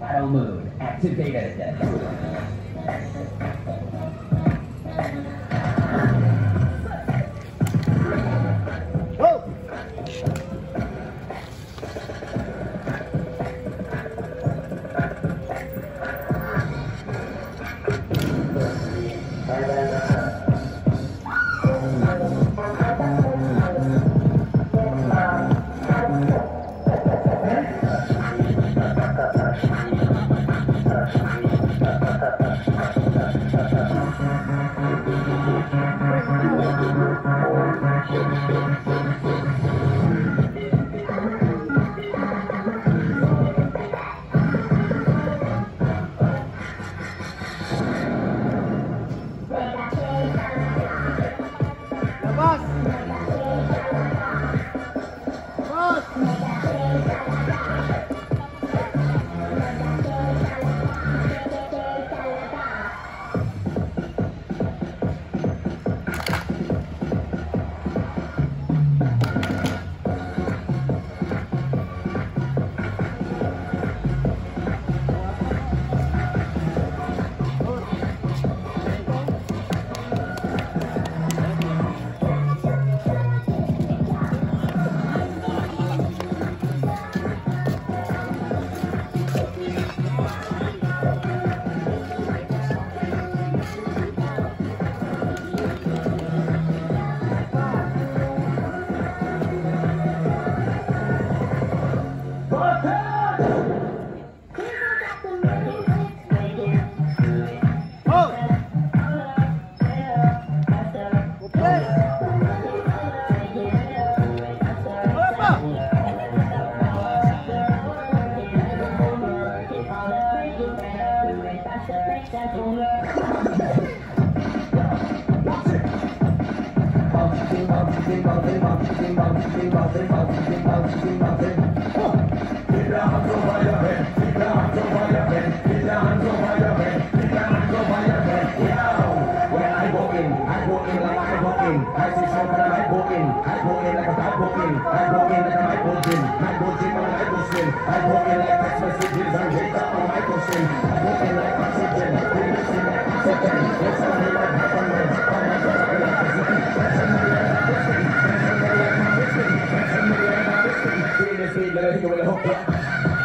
Battle mode activated. Labas! Feeling the speed, let it go with Thank you.